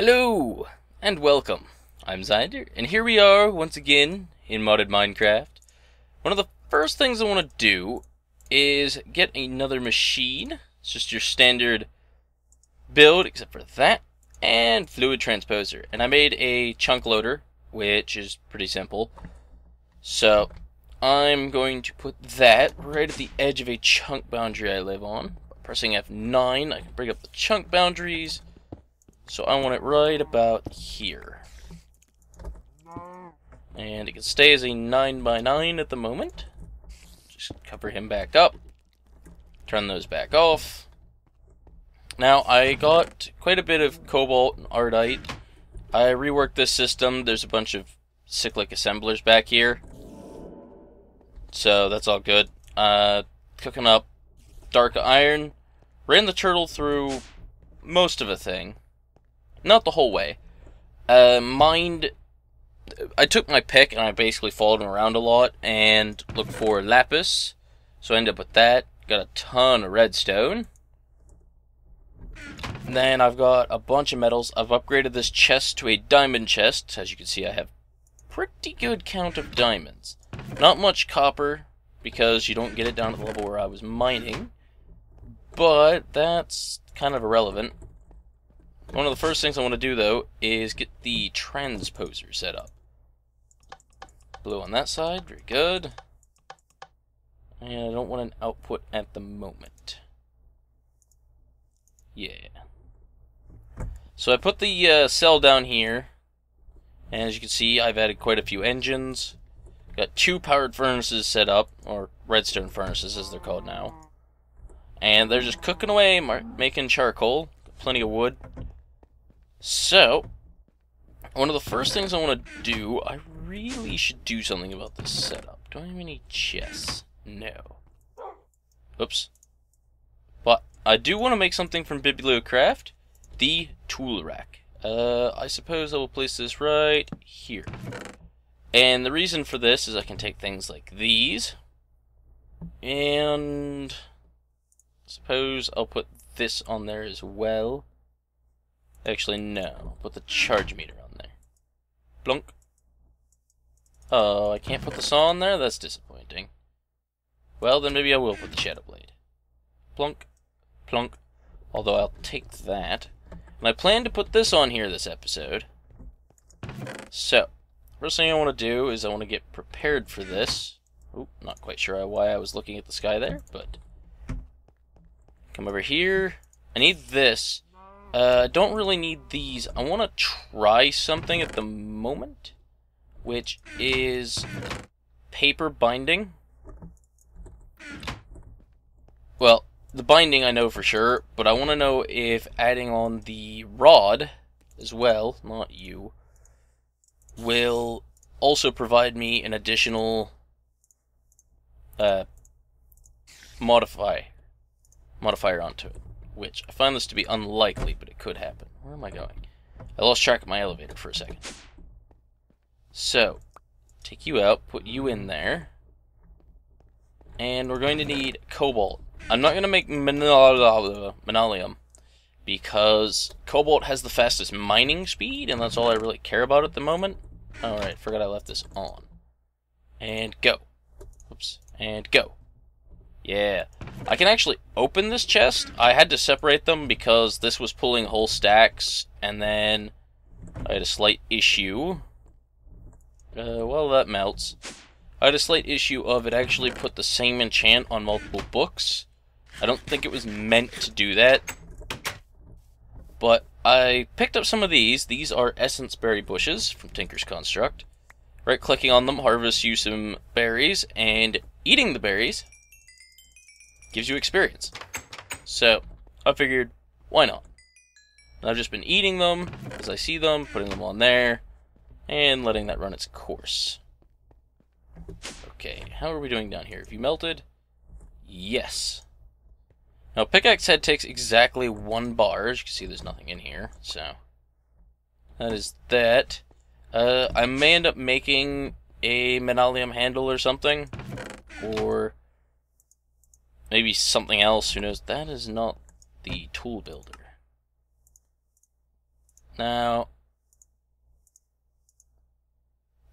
Hello and welcome. I'm Zeinder, and here we are once again in modded Minecraft. One of the first things I want to do is get another machine. It's just your standard build, except for that, and fluid transposer. And I made a chunk loader, which is pretty simple. So I'm going to put that right at the edge of a chunk boundary I live on. Pressing F9, I can bring up the chunk boundaries so I want it right about here. And it can stay as a 9 by 9 at the moment. Just cover him back up. Turn those back off. Now, I got quite a bit of cobalt and ardite. I reworked this system. There's a bunch of cyclic assemblers back here. So that's all good. Uh, cooking up dark iron. Ran the turtle through most of a thing. Not the whole way. Uh, mined. I took my pick and I basically followed him around a lot and looked for lapis. So I ended up with that. Got a ton of redstone. And then I've got a bunch of metals. I've upgraded this chest to a diamond chest. As you can see, I have pretty good count of diamonds. Not much copper, because you don't get it down to the level where I was mining. But that's kind of irrelevant. One of the first things I want to do, though, is get the transposer set up. Blue on that side, very good. And I don't want an output at the moment. Yeah. So I put the uh, cell down here, and as you can see, I've added quite a few engines. Got two powered furnaces set up, or redstone furnaces as they're called now. And they're just cooking away, making charcoal. Plenty of wood. So, one of the first things I want to do, I really should do something about this setup. Do I have any chests? No. Oops. But I do want to make something from Bibliocraft, the tool rack. Uh, I suppose I will place this right here. And the reason for this is I can take things like these, and suppose I'll put this on there as well. Actually, no. Put the charge meter on there. Blunk. Oh, I can't put the saw on there? That's disappointing. Well, then maybe I will put the shadow blade. Plunk. Plunk. Although I'll take that. And I plan to put this on here this episode. So, first thing I want to do is I want to get prepared for this. Oop, not quite sure why I was looking at the sky there, but... Come over here. I need this uh, don't really need these. I want to try something at the moment, which is paper binding. Well, the binding I know for sure, but I want to know if adding on the rod as well, not you, will also provide me an additional uh, modify modifier onto it which I find this to be unlikely, but it could happen. Where am I going? I lost track of my elevator for a second. So, take you out, put you in there, and we're going to need cobalt. I'm not going to make Manyullyn, because cobalt has the fastest mining speed, and that's all I really care about at the moment. Alright, forgot I left this on. And go. Oops. And go. Yeah. I can actually open this chest. I had to separate them because this was pulling whole stacks, and then I had a slight issue. Uh, well, that melts. I had a slight issue of it actually put the same enchant on multiple books. I don't think it was meant to do that. But I picked up some of these. These are essence berry bushes from Tinker's Construct. Right clicking on them harvests you some berries, and eating the berries gives you experience. So, I figured, why not? And I've just been eating them as I see them, putting them on there, and letting that run its course. Okay, how are we doing down here? Have you melted? Yes. Now, pickaxe head takes exactly one bar. As you can see, there's nothing in here, so... That is that. Uh, I may end up making a Manyullyn handle or something. Or Maybe something else, who knows? That is not the tool builder. Now,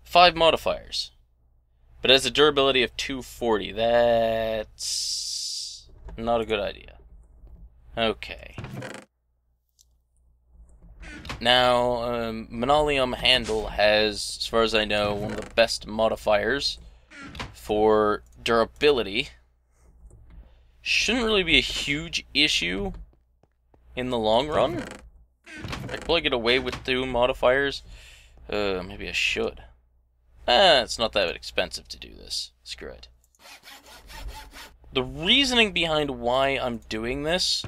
five modifiers, but has a durability of 240. That's not a good idea. Okay. Now, um, Manyullyn Handle has, as far as I know, one of the best modifiers for durability. Shouldn't really be a huge issue in the long run. I could probably get away with two modifiers. Uh, maybe I should. Eh, it's not that expensive to do this. Screw it. The reasoning behind why I'm doing this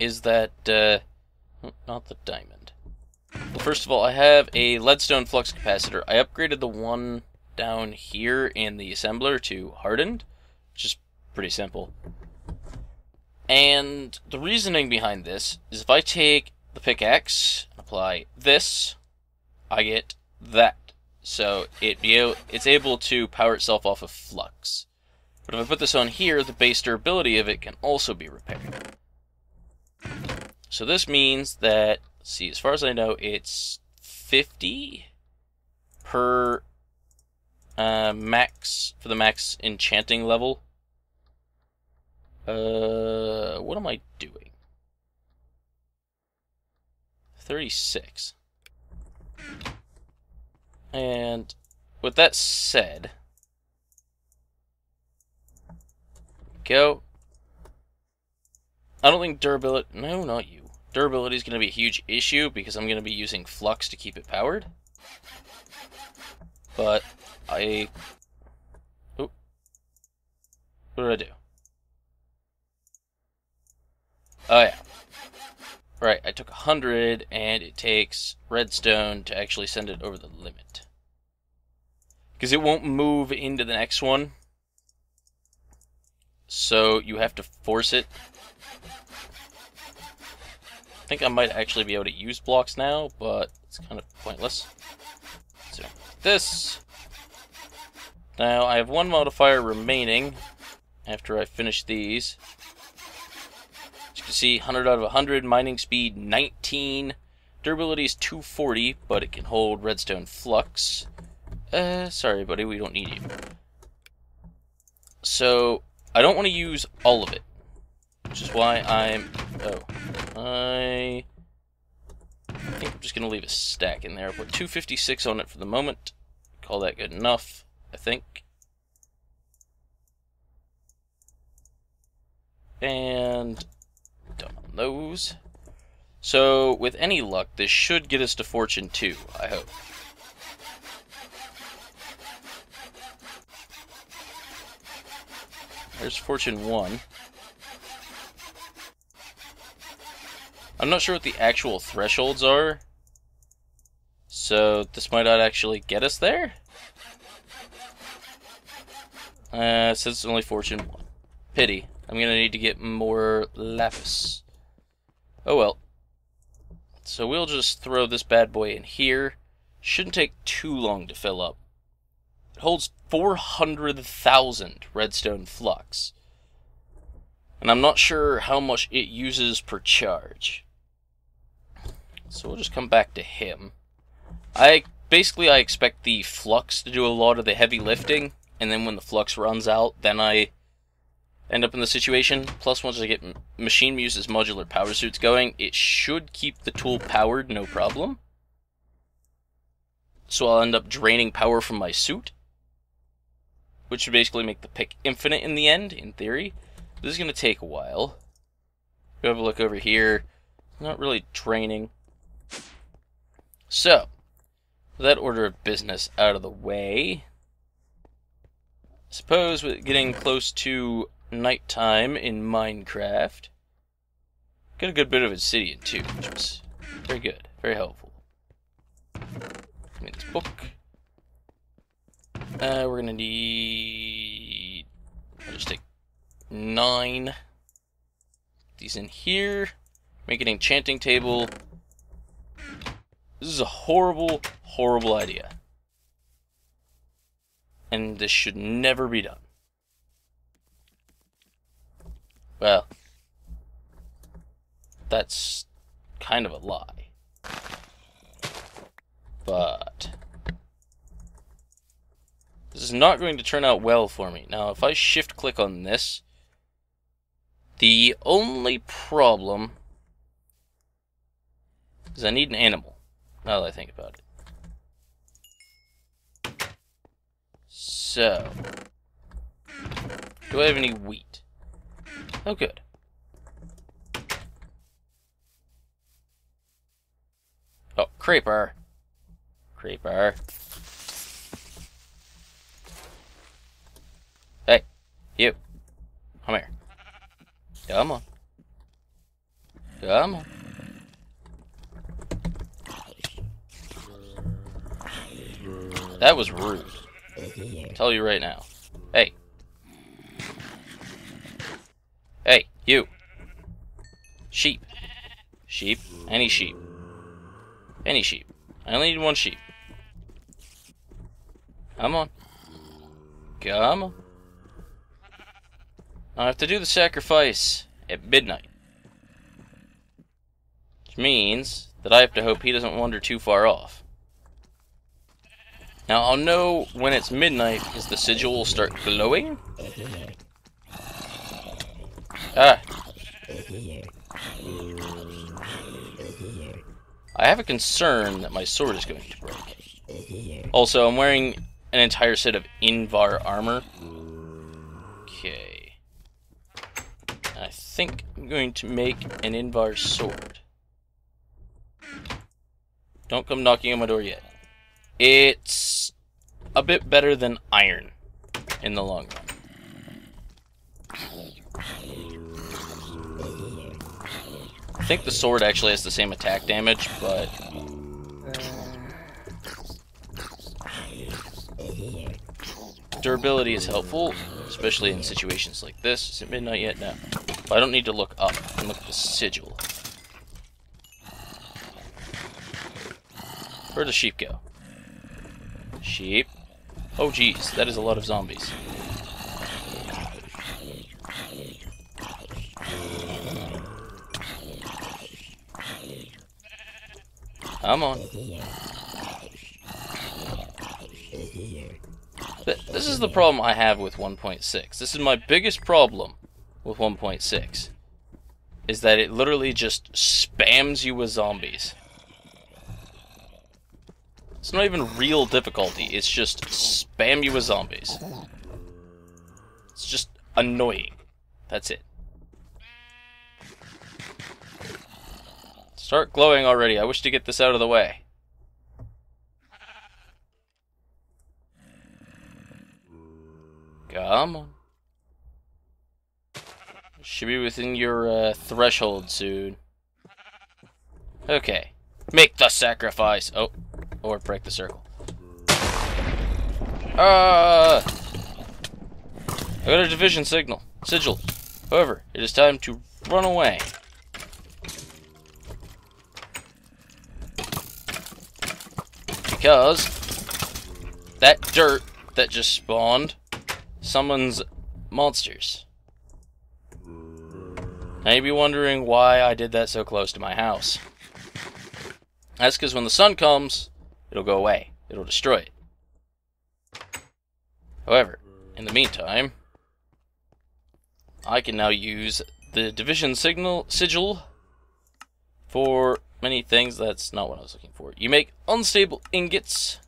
is that, uh, not the diamond. Well, first of all, I have a leadstone flux capacitor. I upgraded the one down here in the assembler to hardened, is pretty simple. And the reasoning behind this is if I take the pickaxe and apply this, I get that. So it be it's able to power itself off of flux. But if I put this on here, the base durability of it can also be repaired. So this means that, see, as far as I know, it's 50 per uh, max, for the max enchanting level. Uh, what am I doing? 36. And with that said, go. I don't think durability. No, not you. Durability is going to be a huge issue because I'm going to be using flux to keep it powered. But I. Oop. What did I do? Oh, yeah. Right, I took 100, and it takes redstone to actually send it over the limit. Because it won't move into the next one. So you have to force it. I think I might actually be able to use blocks now, but it's kind of pointless. So, this. Now, I have one modifier remaining after I finish these see 100 out of 100, mining speed 19, durability is 240, but it can hold redstone flux. Uh, sorry buddy, we don't need you. So, I don't want to use all of it, which is why I'm, oh, I, I think I'm just going to leave a stack in there. put 256 on it for the moment, call that good enough, I think. And those. So, with any luck, this should get us to Fortune 2, I hope. There's Fortune 1. I'm not sure what the actual thresholds are. So, this might not actually get us there? Uh, since it's only Fortune 1. Pity. I'm gonna need to get more lapis. Oh well. So we'll just throw this bad boy in here. Shouldn't take too long to fill up. It holds 400,000 redstone flux. And I'm not sure how much it uses per charge. So we'll just come back to him. I basically I expect the flux to do a lot of the heavy lifting, and then when the flux runs out, then I end up in the situation. Plus, once I get Machine Muse's modular power suits going, it should keep the tool powered, no problem. So I'll end up draining power from my suit, which should basically make the pick infinite in the end, in theory. This is going to take a while. We have a look over here. Not really draining. So, that order of business out of the way, suppose with getting close to nighttime in Minecraft. Got a good bit of obsidian too, which was very good, very helpful. Give me this book. Uh, we're gonna need. I'll just take nine. These in here. Make an enchanting table. This is a horrible, horrible idea. And this should never be done. Well, that's kind of a lie. But this is not going to turn out well for me. Now, if I shift click on this, the only problem is I need an animal, now that I think about it. So, do I have any wheat? Oh, good. Oh, creeper. Creeper. Hey, you. Come here. Come on. Come on. That was rude. I'll tell you right now. Hey. Hey, you. Sheep. Sheep. Any sheep. Any sheep. I only need one sheep. Come on. Come on. I have to do the sacrifice at midnight. Which means that I have to hope he doesn't wander too far off. Now I'll know when it's midnight because the sigil will start glowing. Ah. I have a concern that my sword is going to break. Also, I'm wearing an entire set of Invar armor. Okay. I think I'm going to make an Invar sword. Don't come knocking on my door yet. It's a bit better than iron in the long run. I think the sword actually has the same attack damage, but... Durability is helpful, especially in situations like this. Is it midnight yet? No. I don't need to look up. I can look at the sigil. Where'd the sheep go? Sheep. Oh geez, that is a lot of zombies. Come on. This is the problem I have with 1.6. This is my biggest problem with 1.6. Is that it literally just spams you with zombies. It's not even real difficulty, it's just spam you with zombies. It's just annoying. That's it. Start glowing already. I wish to get this out of the way. Come on. Should be within your uh, threshold soon. Okay. Make the sacrifice. Oh. Or break the circle. Ah! I got a division signal. Sigil. However, it is time to run away. Because that dirt that just spawned summons monsters. Now you'd be wondering why I did that so close to my house. That's because when the sun comes, it'll go away. It'll destroy it. However, in the meantime, I can now use the division signal sigil for many things. That's not what I was looking for. You make unstable ingots,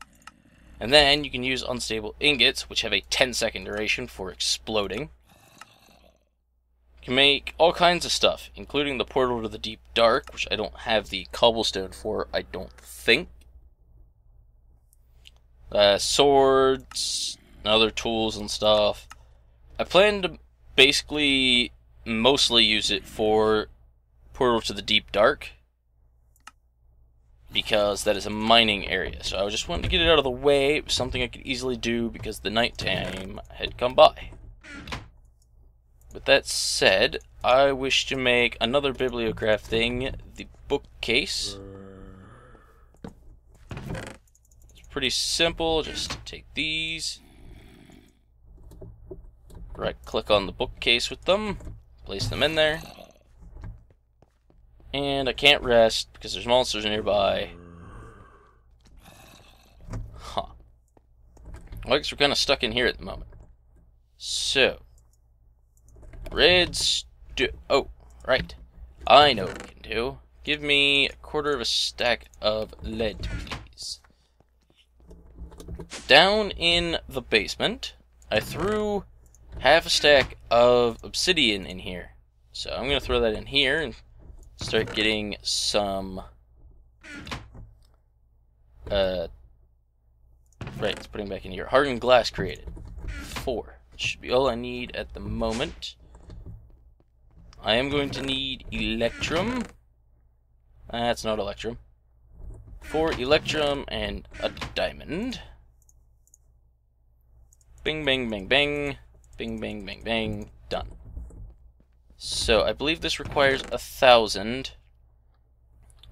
and then you can use unstable ingots, which have a 10 second duration for exploding. You can make all kinds of stuff, including the portal to the deep dark, which I don't have the cobblestone for, I don't think uh, swords, and other tools and stuff. I plan to basically mostly use it for Portal to the Deep Dark because that is a mining area. So I just wanted to get it out of the way. Something I could easily do because the nighttime had come by. With that said, I wish to make another Bibliocraft thing, the bookcase It's pretty simple. Just take these, right click on the bookcase with them, place them in there, And I can't rest because there's monsters nearby. Huh. Well, I guess we're kind of stuck in here at the moment. So. Red stu- Oh, right. I know what we can do. Give me a quarter of a stack of lead, please. Down in the basement, I threw half a stack of obsidian in here. So I'm going to throw that in here and start getting some... Uh, right, it's putting back in here. Hardened glass created. Four. Should be all I need at the moment. I am going to need electrum. That's not electrum. Four electrum and a diamond. Bing, bing, bing, bing. Bing, bing, bing, bing. Done. So I believe this requires a thousand.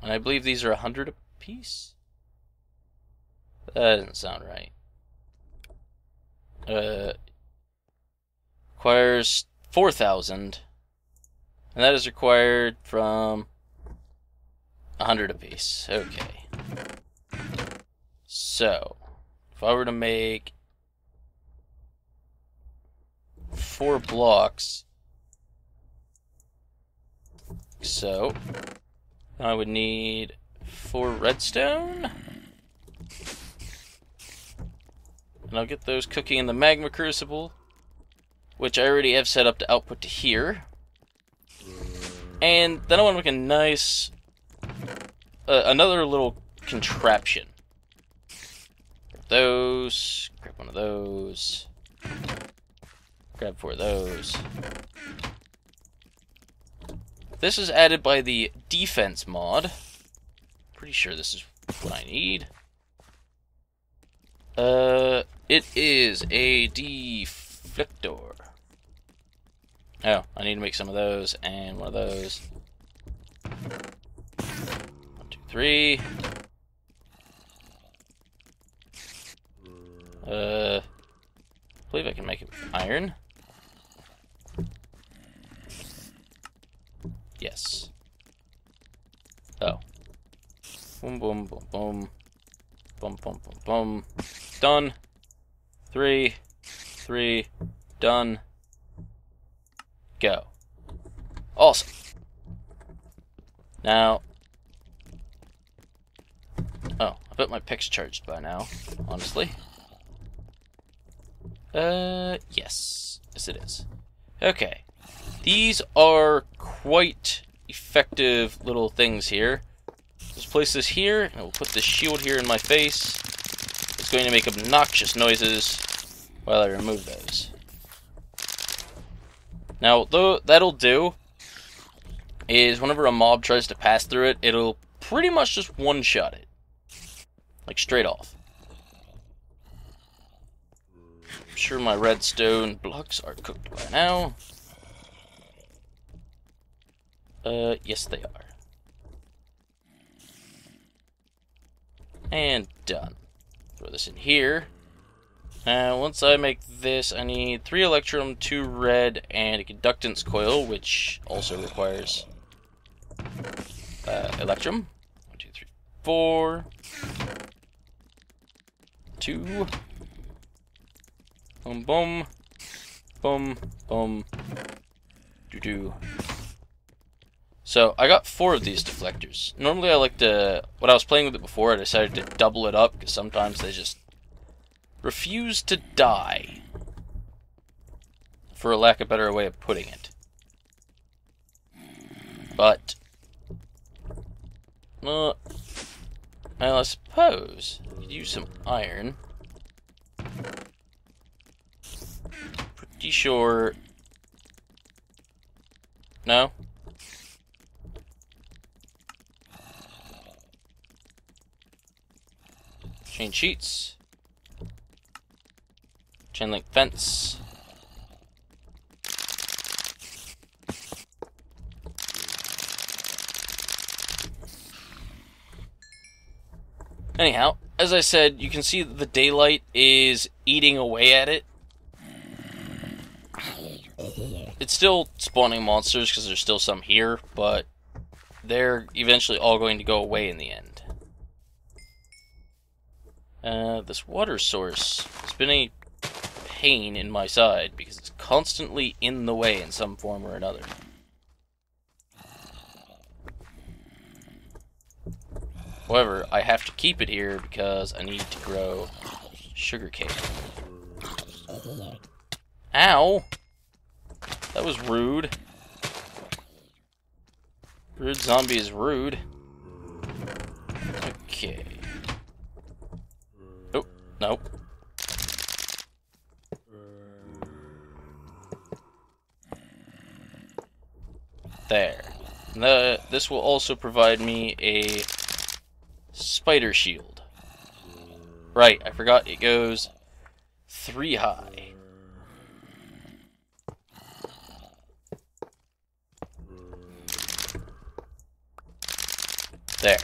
And I believe these are a hundred apiece? That doesn't sound right. Uh, requires 4,000. And that is required from a 100 apiece. Okay. So, if I were to make four blocks, so I would need four redstone. And I'll get those cooking in the magma crucible, which I already have set up to output to here. And then I want to make a nice, uh, another little contraption. Grab those, grab one of those, grab four of those. This is added by the defense mod. Pretty sure this is what I need. Uh, it is a deflector. Oh, I need to make some of those and one of those. One, two, three. Uh, I believe I can make it iron. Yes. Oh. Boom, boom, boom, boom. Boom. Done. Three. Three. Done. Go. Awesome. Now. Oh, I bet my pick's charged by now, honestly. Uh, yes. Yes, it is. Okay. These are quite effective little things here. Let's place this here, and we'll put this shield here in my face. It's going to make obnoxious noises while I remove those. Now, though that'll do, is whenever a mob tries to pass through it, it'll pretty much just one-shot it. Like, straight off. I'm sure my redstone blocks are cooked by now. Uh, yes they are. And done. Throw this in here. Now, once I make this, I need 3 Electrum, 2 red, and a Conductance Coil, which also requires uh, Electrum. 1, 2, 3, 4. 2. Boom, boom. Boom, boom. Do do. So, I got four of these deflectors. Normally I like to, when I was playing with it before, I decided to double it up, because sometimes they just refuse to die. For a lack of a better way of putting it. But, well, I suppose you could use some iron. Pretty sure... No? Chain sheets. Chain link fence. Anyhow, as I said, you can see the daylight is eating away at it. It's still spawning monsters because there's still some here, but they're eventually all going to go away in the end. Uh, this water source has been a pain in my side because it's constantly in the way in some form or another. However, I have to keep it here because I need to grow sugarcane. Ow! That was rude. Rude zombie is rude. Okay. Oh, no. There. The, this will also provide me a spider shield. Right, I forgot it goes three high. There.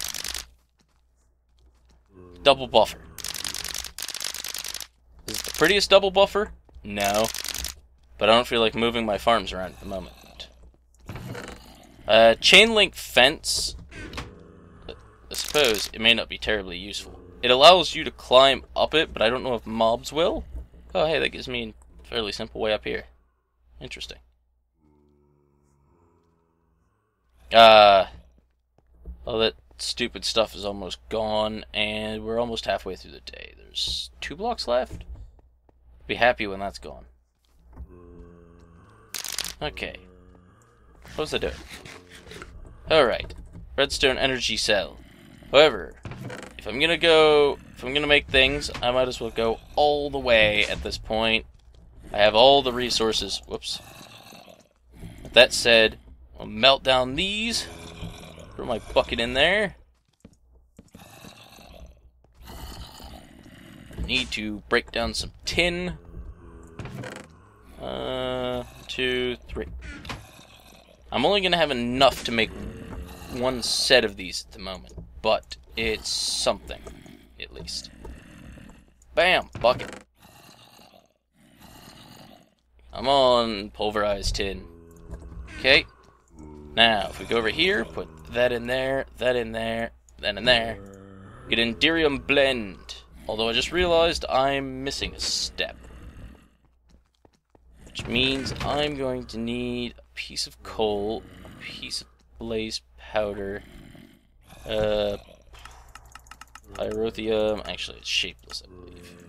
Double buffer. Prettiest double buffer? No. But I don't feel like moving my farms around at the moment. Uh, chain link fence. I suppose it may not be terribly useful. It allows you to climb up it, but I don't know if mobs will. Oh, hey, that gives me a fairly simple way up here. Interesting. Uh, all that stupid stuff is almost gone, and we're almost halfway through the day. There's two blocks left. Be happy when that's gone. Okay. What was I doing? Alright. Redstone energy cell. However, if I'm gonna go, if I'm gonna make things, I might as well go all the way at this point. I have all the resources. Whoops. That said, I'll melt down these. Throw my bucket in there. I need to break down some tin. Uh, two, three. I'm only gonna have enough to make one set of these at the moment but it's something, at least. Bam! Bucket. I'm on pulverized tin. Okay. Now, if we go over here, put that in there, that in there, that in there. Get Enderium Blend. Although I just realized I'm missing a step. Which means I'm going to need a piece of coal, a piece of blaze powder, uh, pyrotheum. Actually, it's shapeless, I believe.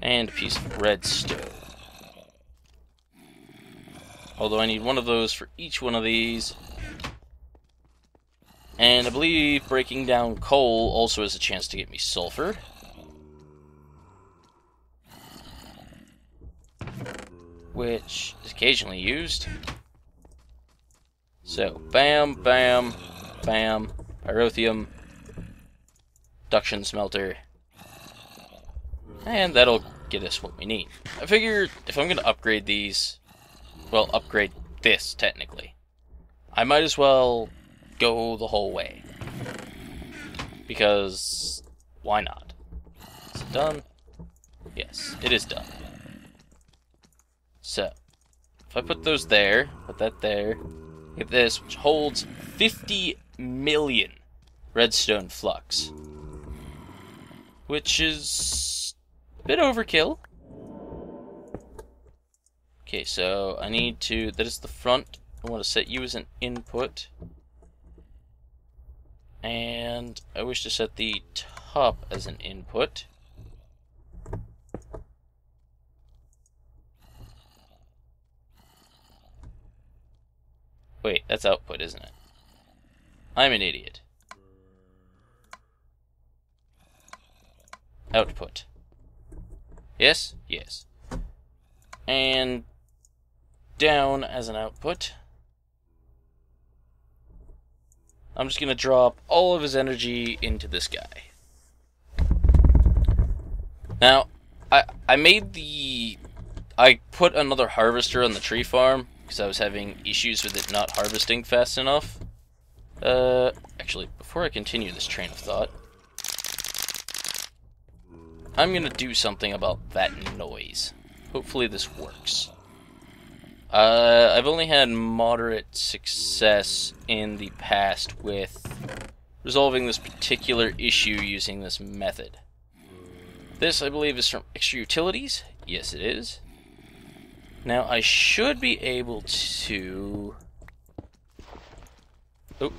And a piece of redstone. Although I need one of those for each one of these. And I believe breaking down coal also has a chance to get me sulfur. Which is occasionally used. So, bam, bam, Bam. pyrotheum, Duction smelter. And that'll get us what we need. I figure if I'm going to upgrade these, well, upgrade this, technically, I might as well go the whole way. Because, why not? Is it done? Yes, it is done. So, if I put those there, put that there, get this, which holds 50 million redstone flux. Which is a bit overkill. Okay, so I need to, that is the front. I want to set you as an input. And I wish to set the top as an input. Wait, that's output, isn't it? I'm an idiot. Output. Yes? Yes. And down as an output. I'm just going to drop all of his energy into this guy. Now, I I made the I put another harvester on the tree farm because I was having issues with it not harvesting fast enough. Uh, actually, before I continue this train of thought, I'm gonna do something about that noise. Hopefully this works. Uh, I've only had moderate success in the past with resolving this particular issue using this method. This, I believe, is from Extra Utilities. Yes, it is. Now, I should be able to... Oh.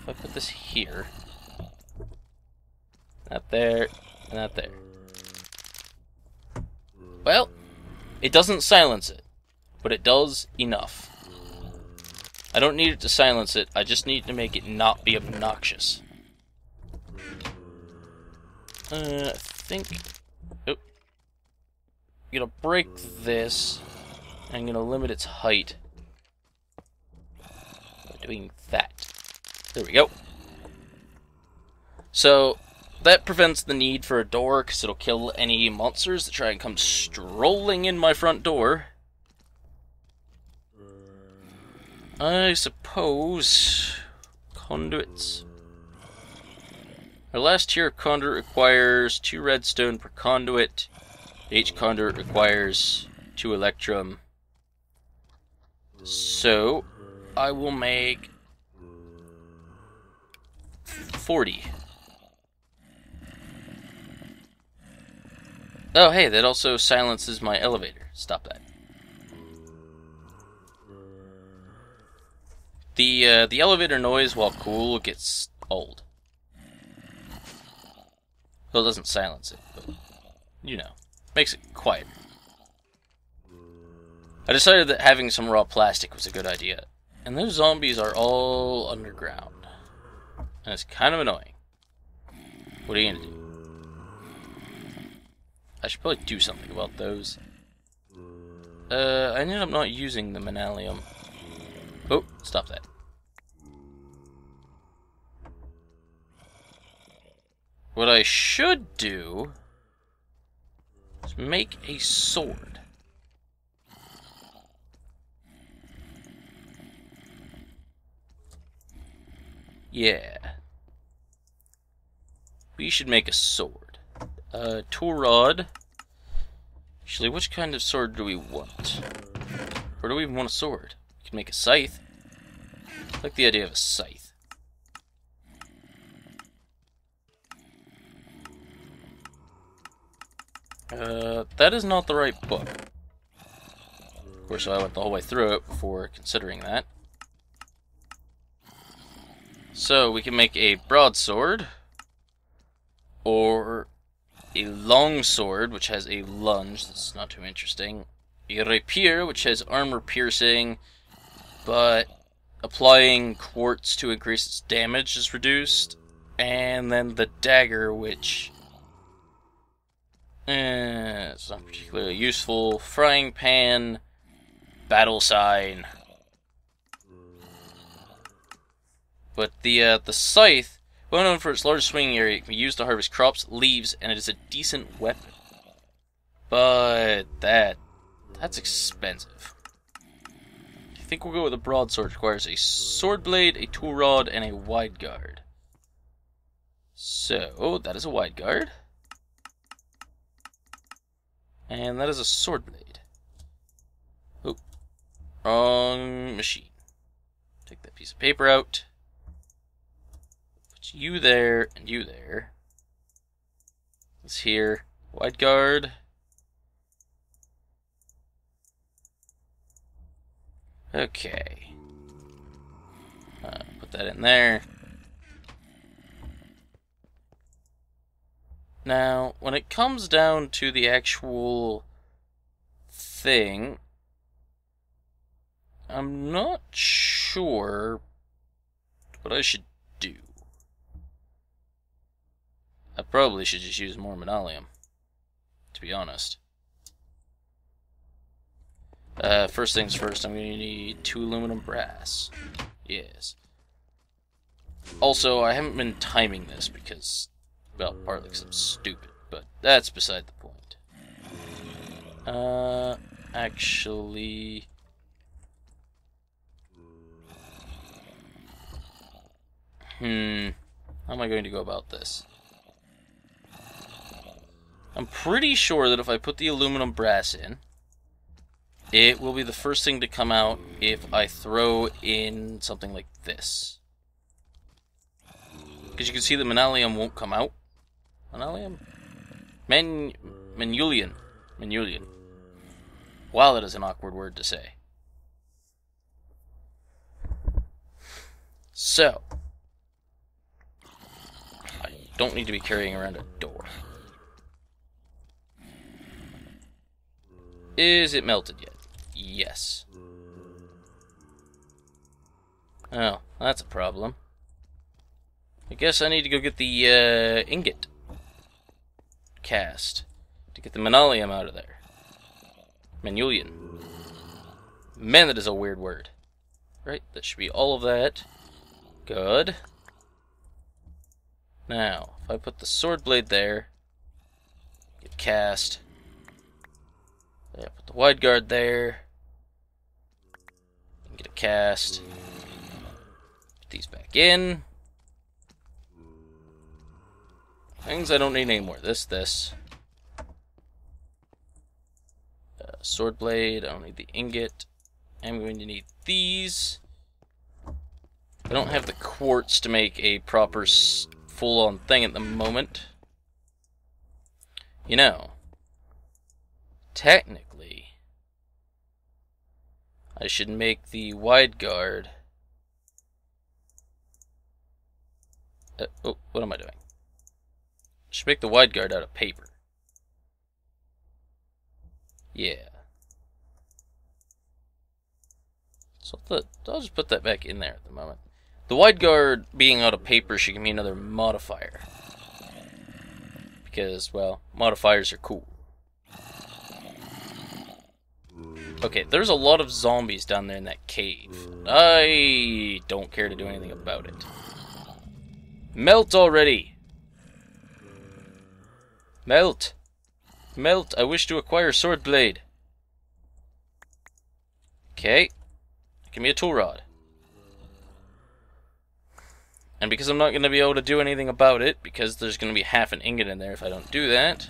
If I put this here... Not there, not there. Well, it doesn't silence it, but it does enough. I don't need it to silence it, I just need to make it not be obnoxious. Uh, I think... I'm gonna break this. I'm gonna limit its height. By doing that. There we go. So, that prevents the need for a door, because it'll kill any monsters that try and come strolling in my front door. I suppose... Conduits. Our last tier of conduit requires two redstone per conduit. Each conduit requires two electrum. So, I will make 40. Oh, hey, that also silences my elevator. Stop that. The uh, the elevator noise, while cool, gets old. Well, it doesn't silence it, but you know, makes it quiet. I decided that having some raw plastic was a good idea, and those zombies are all underground, and it's kind of annoying. What are you gonna do? I should probably do something about those. Uh, I ended up not using the Manyullyn. Oh, stop that. What I should do make a sword. Yeah. We should make a sword. Uh, tool rod. Actually, which kind of sword do we want? Or do we even want a sword? We can make a scythe. I like the idea of a scythe. Uh, that is not the right book. Of course, I went the whole way through it before considering that. So, we can make a broadsword, or a longsword, which has a lunge, that's not too interesting, a rapier, which has armor piercing, but applying quartz to increase its damage is reduced, and then the dagger, which it's not particularly useful, frying pan, battle sign. But the uh, the scythe well known for its large swinging area, can be used to harvest crops, leaves, and it is a decent weapon. But that that's expensive. I think we'll go with a broadsword. Requires a sword blade, a tool rod, and a wide guard. So that is a wide guard. And that is a sword blade. Oh, wrong machine. Take that piece of paper out Put you there and you there. This here. Wide guard. Okay. Uh, put that in there. Now, when it comes down to the actual thing, I'm not sure what I should do. I probably should just use more Manyullyn, to be honest. Uh, first things first, I'm going to need two aluminum brass. Yes. Also, I haven't been timing this because, well, partly because I'm stupid, but that's beside the point. Uh, actually... Hmm, how am I going to go about this? I'm pretty sure that if I put the aluminum brass in, It will be the first thing to come out if I throw in something like this. Because you can see the Manyullyn won't come out. Manalium? Men... Manyullyn. Manyullyn. Wow, that is an awkward word to say. So, I don't need to be carrying around a door. Is it melted yet? Yes. Oh, that's a problem. I guess I need to go get the uh, ingot cast to get the Manyullyn out of there. Manyullyn. Man, that is a weird word. Right, that should be all of that. Good. Now, if I put the sword blade there, get cast. Yeah, put the wide guard there. Get a cast. Put these back in. Things I don't need anymore. This, this. Uh, sword blade. I don't need the ingot. I'm going to need these. I don't have the quartz to make a proper full-on thing at the moment. You know, technically, I should make the wide guard. Uh, oh, what am I doing? Should make the wide guard out of paper. Yeah. So I'll just put that back in there at the moment. The wide guard being out of paper should give me another modifier. Because, well, modifiers are cool. Okay, there's a lot of zombies down there in that cave. I don't care to do anything about it. Melt already! Melt! Melt! I wish to acquire sword blade. Okay. Give me a tool rod. And because I'm not going to be able to do anything about it, because there's going to be half an ingot in there if I don't do that,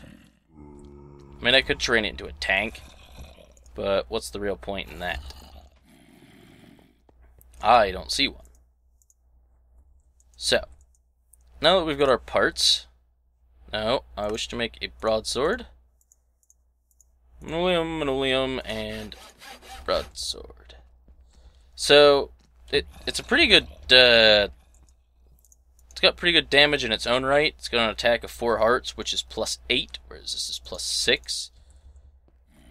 I mean, I could train it into a tank, but what's the real point in that? I don't see one. So, now that we've got our parts, now, I wish to make a broadsword. Linoleum, linoleum, and broadsword. So, it it's a pretty good, uh, it's got pretty good damage in its own right. It's got an attack of 4 hearts, which is plus 8, whereas this is plus 6.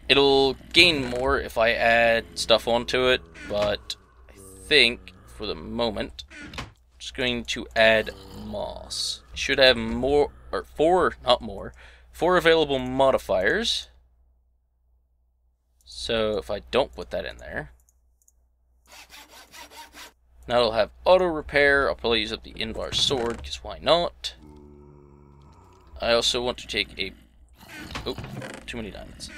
It'll gain more if I add stuff onto it, but I think, for the moment, I'm just going to add moss. should have more or four, not more, four available modifiers. So if I don't put that in there, now it'll have auto repair. I'll probably use up the Invar sword, because why not? I also want to take a... Oh, too many diamonds.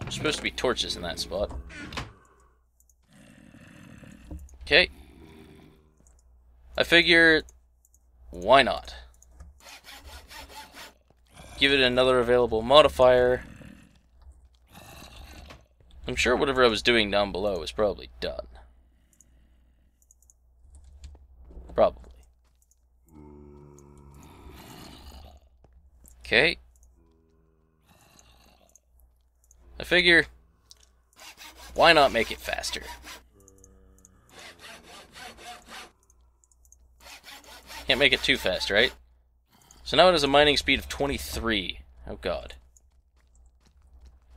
There's supposed to be torches in that spot. Okay, I figure, why not? Give it another available modifier. I'm sure whatever I was doing down below was probably done. Probably. Okay. I figure, why not make it faster? Can't make it too fast, right? So now it has a mining speed of 23. Oh god.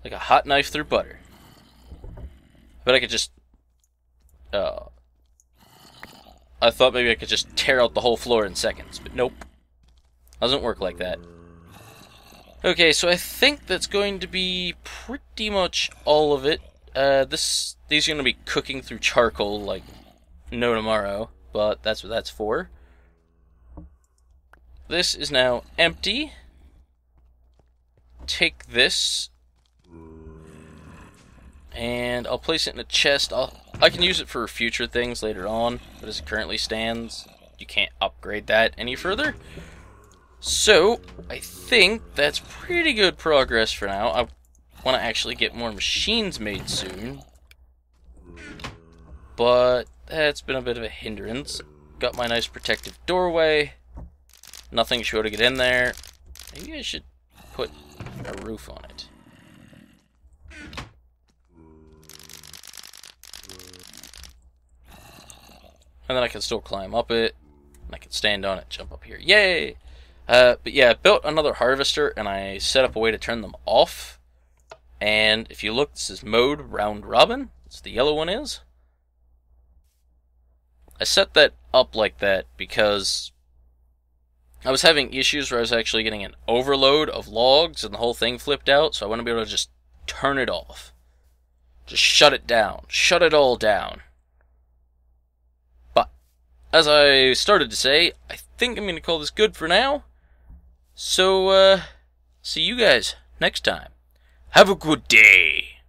Like a hot knife through butter. But I could just... Uh, I thought maybe I could just tear out the whole floor in seconds, but nope. Doesn't work like that. Okay, so I think that's going to be pretty much all of it. Uh, this These are going to be cooking through charcoal like no tomorrow, but that's what that's for. This is now empty. Take this. And I'll place it in a chest. I'll, I can use it for future things later on, but as it currently stands, you can't upgrade that any further. So, I think that's pretty good progress for now. I want to actually get more machines made soon. But that's been a bit of a hindrance. Got my nice protective doorway. Nothing sure to get in there. Maybe I should put a roof on it. And then I can still climb up it. And I can stand on it, jump up here. Yay! Uh, but yeah, I built another harvester and I set up a way to turn them off. And if you look, this is mode round robin. It's the yellow one is. I set that up like that because I was having issues where I was actually getting an overload of logs and the whole thing flipped out, so I want to be able to just turn it off. Just shut it down. Shut it all down. But, as I started to say, I think I'm going to call this good for now. So, uh, see you guys next time. Have a good day.